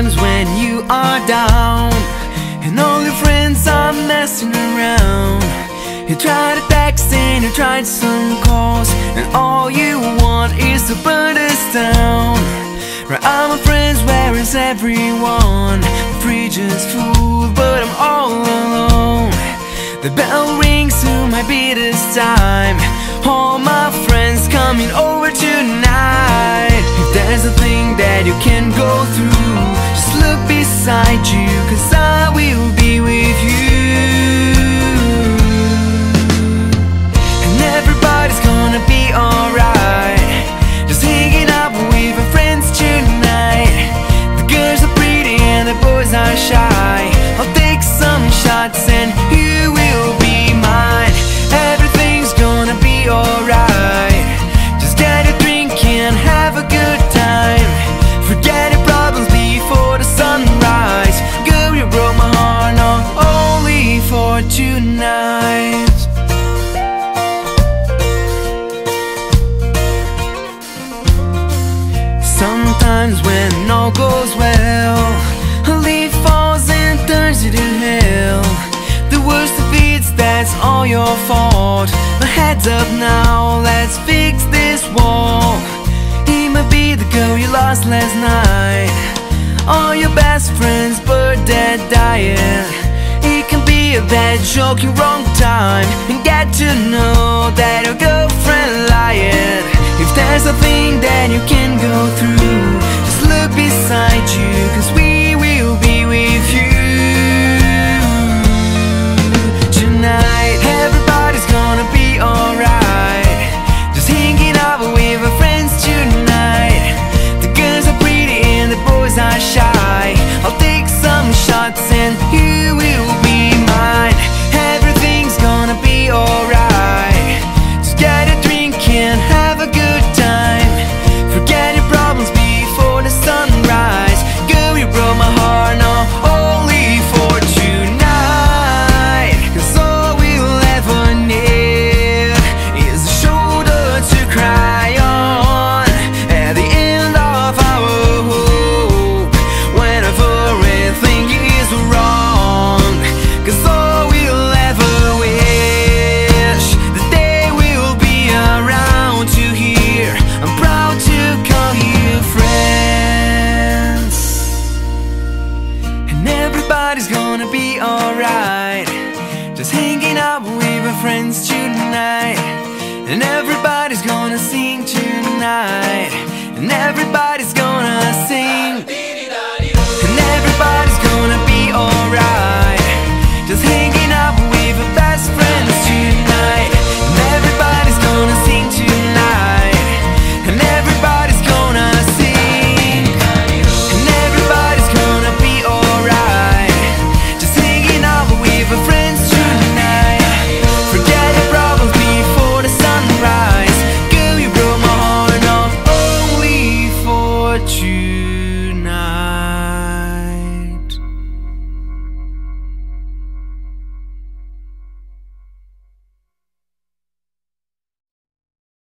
Sometimes when you are down. And all your friends are messing around. You try to text and you tried some calls. And all you want is to put us down. Right, I'm a friends, where is everyone? The fridge is full, but I'm all alone. The bell rings, who might be this time? All my friends coming over tonight. There's a thing that you can go through beside you Cause I will be with you Sometimes when all goes well. A leaf falls and turns you to hell The worst it's that's all your fault. But heads up now, let's fix this wall. He might be the girl you lost last night. All your best friends, but dead dying. It can be a bad joke, you wrong time. And get to know that your girlfriend lying. If there's a thing that you can go friends tonight. And everybody's gonna sing tonight. And everybody's gonna sing.